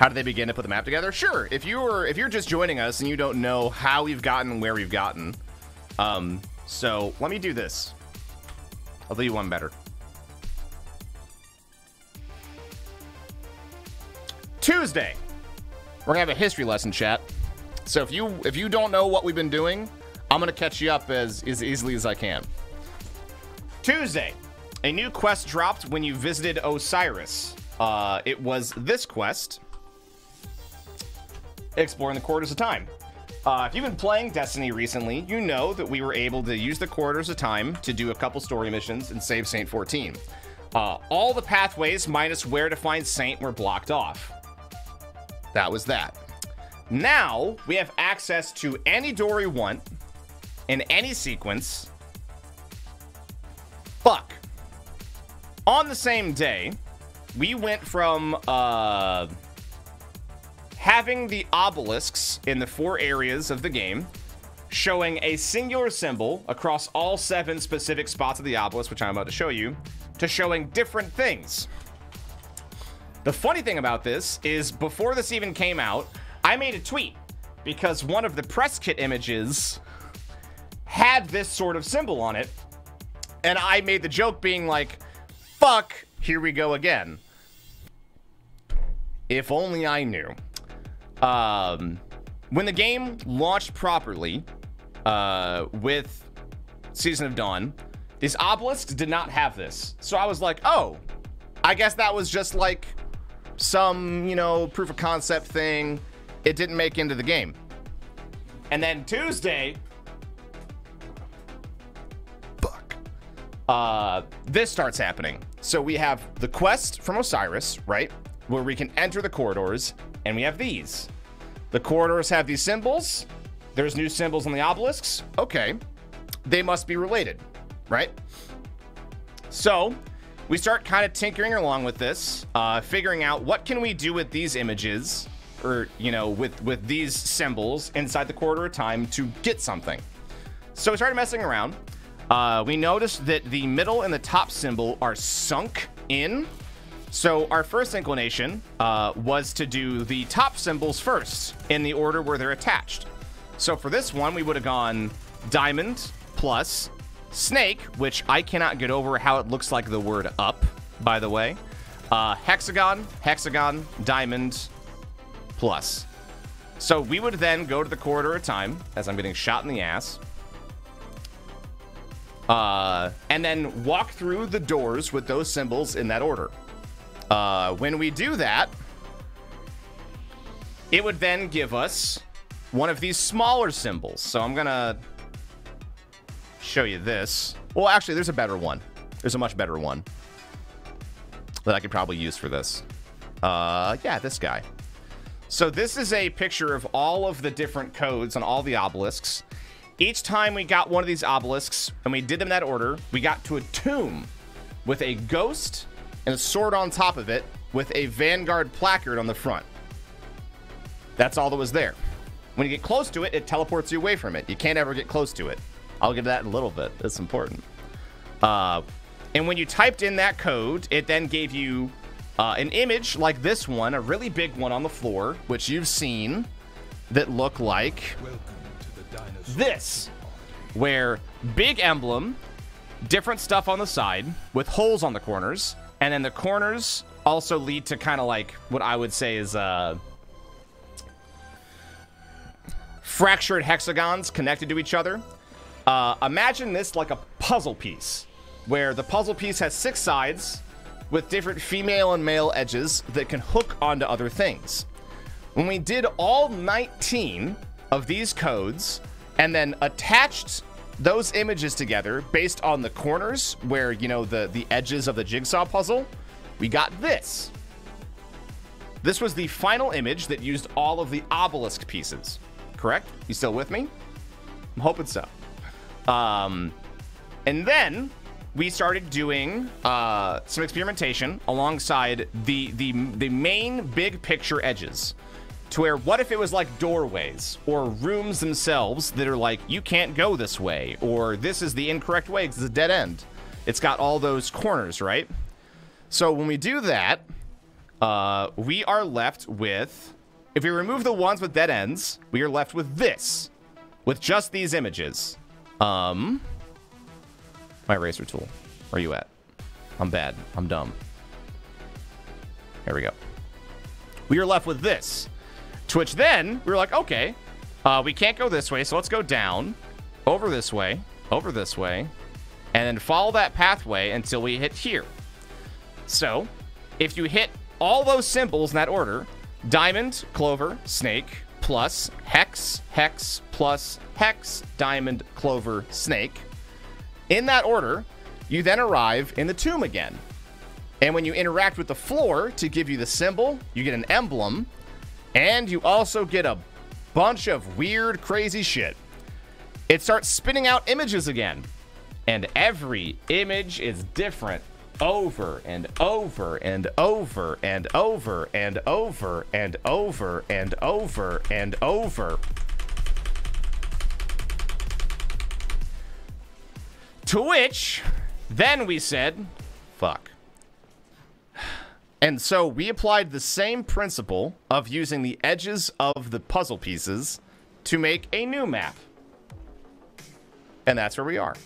How did they begin to put the map together? Sure. If you're if you're just joining us and you don't know how we've gotten where we've gotten, um, so let me do this. I'll do you one better. Tuesday, we're gonna have a history lesson, chat. So if you if you don't know what we've been doing, I'm gonna catch you up as as easily as I can. Tuesday, a new quest dropped when you visited Osiris. Uh, it was this quest, exploring the corridors of time. Uh, if you've been playing Destiny recently, you know that we were able to use the corridors of time to do a couple story missions and save Saint 14. Uh, all the pathways minus where to find Saint were blocked off. That was that. Now we have access to any door we want in any sequence. Fuck. On the same day, we went from uh, having the obelisks in the four areas of the game, showing a singular symbol across all seven specific spots of the obelisk, which I'm about to show you, to showing different things. The funny thing about this is before this even came out, I made a tweet because one of the press kit images had this sort of symbol on it. And I made the joke being like, fuck, here we go again. If only I knew. Um, when the game launched properly uh, with Season of Dawn, these obelisks did not have this. So I was like, oh, I guess that was just like some, you know, proof of concept thing. It didn't make into the game. And then Tuesday, fuck, uh, this starts happening. So we have the quest from Osiris, right? Where we can enter the corridors, and we have these. The corridors have these symbols. There's new symbols on the obelisks. Okay. They must be related, right? So we start kind of tinkering along with this, uh, figuring out what can we do with these images, or you know, with with these symbols inside the corridor of time to get something. So we started messing around. Uh, we noticed that the middle and the top symbol are sunk in. So our first inclination uh, was to do the top symbols first in the order where they're attached. So for this one, we would have gone diamond plus snake, which I cannot get over how it looks like the word up, by the way. Uh, hexagon, hexagon, diamond, plus. So we would then go to the corridor of time as I'm getting shot in the ass. Uh, and then walk through the doors with those symbols in that order. Uh, when we do that, it would then give us one of these smaller symbols. So I'm gonna show you this. Well, actually, there's a better one. There's a much better one that I could probably use for this. Uh, yeah, this guy. So this is a picture of all of the different codes on all the obelisks. Each time we got one of these obelisks and we did them in that order, we got to a tomb with a ghost and a sword on top of it with a Vanguard placard on the front. That's all that was there. When you get close to it, it teleports you away from it. You can't ever get close to it. I'll get to that in a little bit. That's important. Uh, and when you typed in that code, it then gave you uh, an image like this one, a really big one on the floor, which you've seen, that look like this, where big emblem, different stuff on the side with holes on the corners, and then the corners also lead to kind of like what I would say is uh, fractured hexagons connected to each other. Uh, imagine this like a puzzle piece, where the puzzle piece has six sides with different female and male edges that can hook onto other things. When we did all 19 of these codes and then attached those images together based on the corners where, you know, the, the edges of the jigsaw puzzle, we got this. This was the final image that used all of the obelisk pieces. Correct? You still with me? I'm hoping so. Um, and then we started doing uh, some experimentation alongside the, the the main big picture edges to where what if it was like doorways or rooms themselves that are like you can't go this way or this is the incorrect way because it's a dead end it's got all those corners right so when we do that uh, we are left with, if we remove the ones with dead ends, we are left with this, with just these images. Um, my eraser tool, where are you at? I'm bad. I'm dumb. There we go. We are left with this. Which then we were like, okay, uh, we can't go this way, so let's go down, over this way, over this way, and then follow that pathway until we hit here. So, if you hit all those symbols in that order, diamond, clover, snake, plus hex, hex, plus hex, diamond, clover, snake, in that order, you then arrive in the tomb again. And when you interact with the floor to give you the symbol, you get an emblem, and you also get a bunch of weird, crazy shit. It starts spitting out images again, and every image is different over and over and over and over and over and over and over and over. To which, then we said, fuck. And so we applied the same principle of using the edges of the puzzle pieces to make a new map. And that's where we are.